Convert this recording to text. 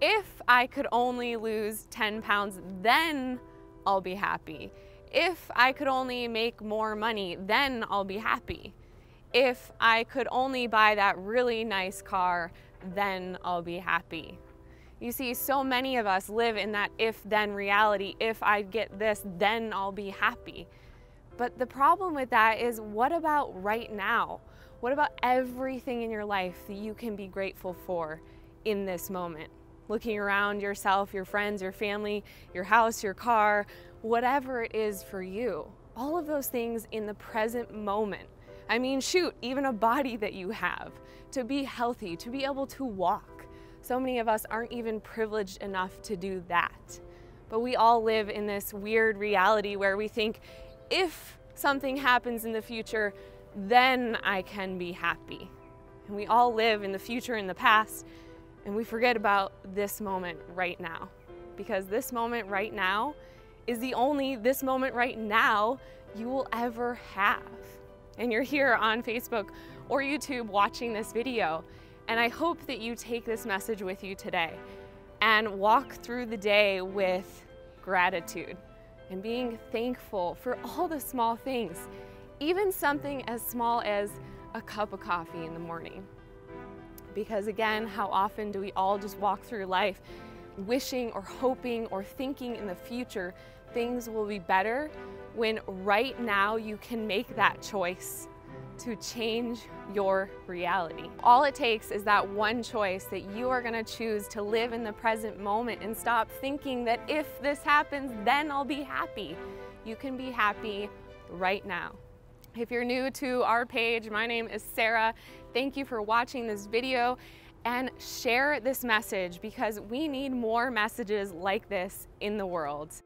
If I could only lose 10 pounds, then I'll be happy. If I could only make more money, then I'll be happy. If I could only buy that really nice car, then I'll be happy. You see, so many of us live in that if then reality. If I get this, then I'll be happy. But the problem with that is what about right now? What about everything in your life that you can be grateful for in this moment? Looking around yourself, your friends, your family, your house, your car, whatever it is for you. All of those things in the present moment. I mean, shoot, even a body that you have, to be healthy, to be able to walk. So many of us aren't even privileged enough to do that. But we all live in this weird reality where we think if something happens in the future, then I can be happy. And we all live in the future and the past, and we forget about this moment right now. Because this moment right now is the only this moment right now you will ever have. And you're here on Facebook or YouTube watching this video. And I hope that you take this message with you today and walk through the day with gratitude and being thankful for all the small things, even something as small as a cup of coffee in the morning. Because again, how often do we all just walk through life wishing or hoping or thinking in the future things will be better when right now you can make that choice to change your reality. All it takes is that one choice that you are gonna choose to live in the present moment and stop thinking that if this happens, then I'll be happy. You can be happy right now. If you're new to our page, my name is Sara. Thank you for watching this video and share this message because we need more messages like this in the world.